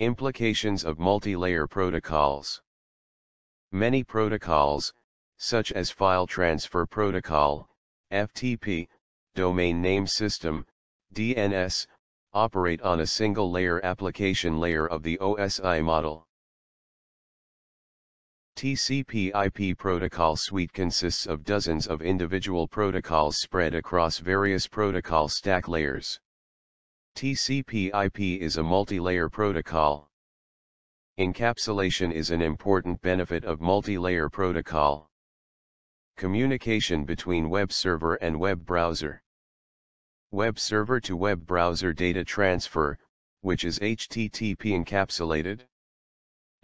Implications of multi-layer protocols Many protocols, such as File Transfer Protocol, FTP, Domain Name System, DNS, operate on a single layer application layer of the OSI model. TCP/IP protocol suite consists of dozens of individual protocols spread across various protocol stack layers. TCP/IP is a multi-layer protocol. Encapsulation is an important benefit of multi-layer protocol. Communication between web server and web browser. Web server to web browser data transfer, which is HTTP encapsulated.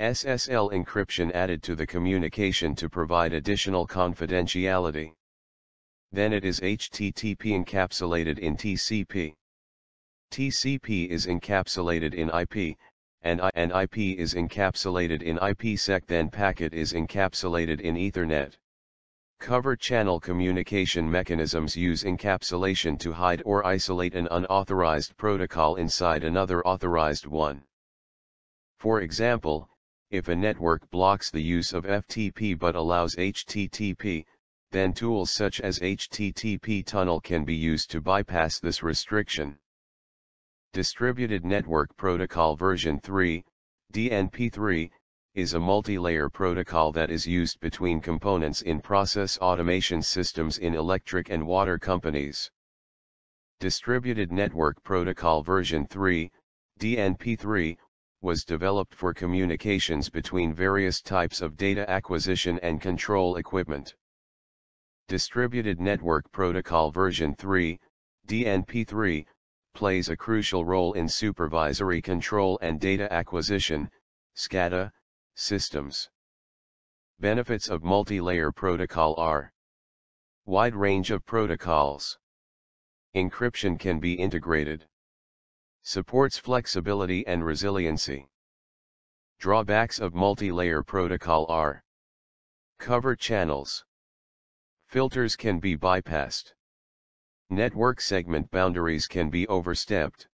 SSL encryption added to the communication to provide additional confidentiality. Then it is HTTP encapsulated in TCP. TCP is encapsulated in IP, and, IP is encapsulated in IPsec then packet is encapsulated in Ethernet. Covert channel communication mechanisms use encapsulation to hide or isolate an unauthorized protocol inside another authorized one. For example, if a network blocks the use of FTP but allows HTTP, then tools such as HTTP tunnel can be used to bypass this restriction. Distributed Network Protocol version 3, DNP3, is a multi-layer protocol that is used between components in process automation systems in electric and water companies. Distributed Network Protocol version 3, DNP3, was developed for communications between various types of data acquisition and control equipment. Distributed Network Protocol version 3, DNP3, plays a crucial role in supervisory control and data acquisition, SCADA, systems. Benefits of multi-layer protocol are Wide range of protocols. Encryption can be integrated. Supports flexibility and resiliency. Drawbacks of multi-layer protocol are Covert channels. Filters can be bypassed. Network segment boundaries can be overstepped.